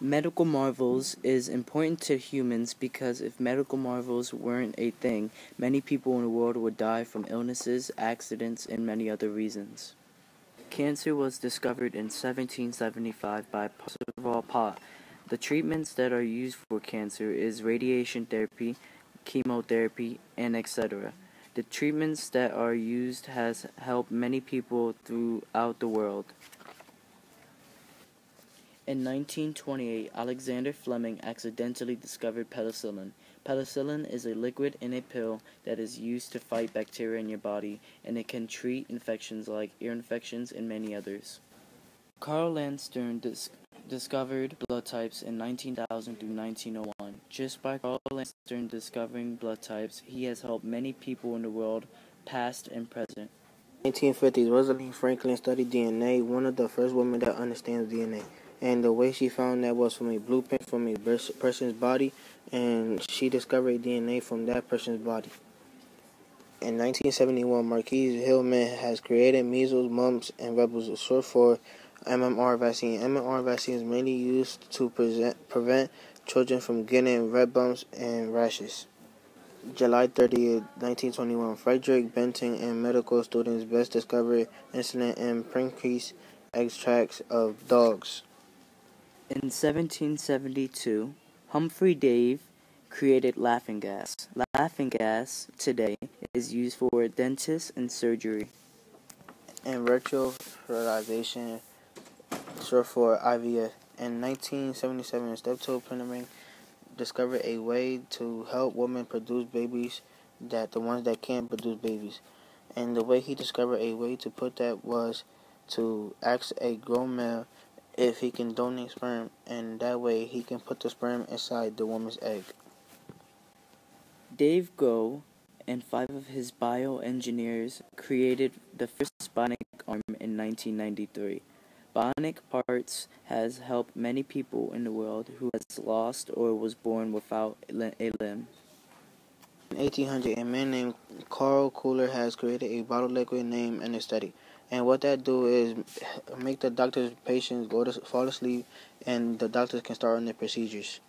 Medical marvels is important to humans because if medical marvels weren't a thing, many people in the world would die from illnesses, accidents, and many other reasons. Cancer was discovered in 1775 by Percival Pott. The treatments that are used for cancer is radiation therapy, chemotherapy, and etc. The treatments that are used has helped many people throughout the world. In 1928, Alexander Fleming accidentally discovered penicillin. Penicillin is a liquid in a pill that is used to fight bacteria in your body, and it can treat infections like ear infections and many others. Carl Landsteiner dis discovered blood types in 19,000 through 1901. Just by Carl Landsteiner discovering blood types, he has helped many people in the world, past and present. 1950s, Rosalind Franklin studied DNA, one of the first women that understands DNA and the way she found that was from a blueprint from a person's body, and she discovered DNA from that person's body. In 1971, Maurice Hilleman has created measles, mumps, and rubella, short for MMR vaccine. MMR vaccine is mainly used to present, prevent children from getting red bumps and rashes. July 30, 1921, Frederick Banting and medical students best discovered insulin in pancreas extracts of dogs. In 1772, Humphrey Davy created laughing gas. Laughing gas today is used for dentists and surgery. In vitro fertilization, short for IVF. In 1977, Steptoe Penning discovered a way to help women produce babies that the ones that can't produce babies. And the way he discovered a way to put that was to ask a grown male if he can donate sperm, and that way he can put the sperm inside the woman's egg. Dave Gow and five of his bioengineers created the first bionic arm in 1993. Bionic parts has helped many people in the world who has lost or was born without a limb. In 1800, a man named Carl Koller has created a bottle liquid named anesthetic. And what that do is make the doctor's patients go to fall asleep, and the doctors can start on their procedures.